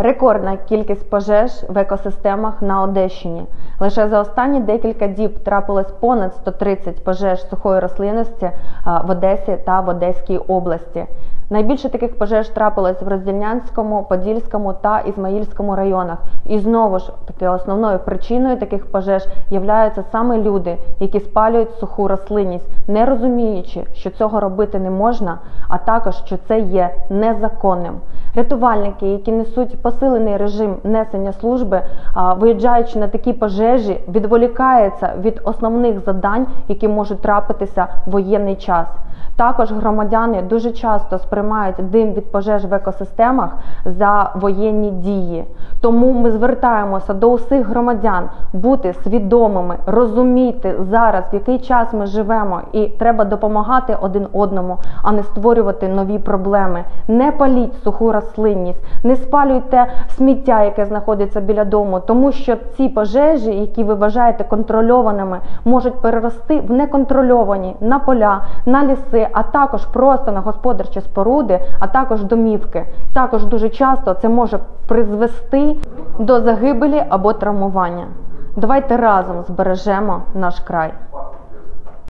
Рекордна кількість пожеж в екосистемах на Одещині. Лише за останні декілька діб трапилось понад 130 пожеж сухої рослинності в Одесі та в Одеській області. Найбільше таких пожеж трапилось в Роздільнянському, Подільському та Ізмаїльському районах. І знову ж таки основною причиною таких пожеж являються саме люди, які спалюють суху рослинність, не розуміючи, що цього робити не можна, а також що це є незаконним. Рятувальники, які несуть посилений режим несення служби, виїжджаючи на такі пожежі, відволікаються від основних завдань, які можуть трапитися в воєнний час. Також громадяни дуже часто сприймають дим від пожеж в екосистемах за воєнні дії. Тому ми звертаємося до усіх громадян бути свідомими, розуміти зараз, в який час ми живемо, і треба допомагати один одному, а не створювати нові проблеми. Не паліть суху рослинність, не спалюйте сміття, яке знаходиться біля дому, тому що ці пожежі, які ви вважаєте контрольованими, можуть перерости в неконтрольовані на поля, на ліси а також просто на господарчі споруди, а також домівки. Також дуже часто це може призвести до загибелі або травмування. Давайте разом збережемо наш край.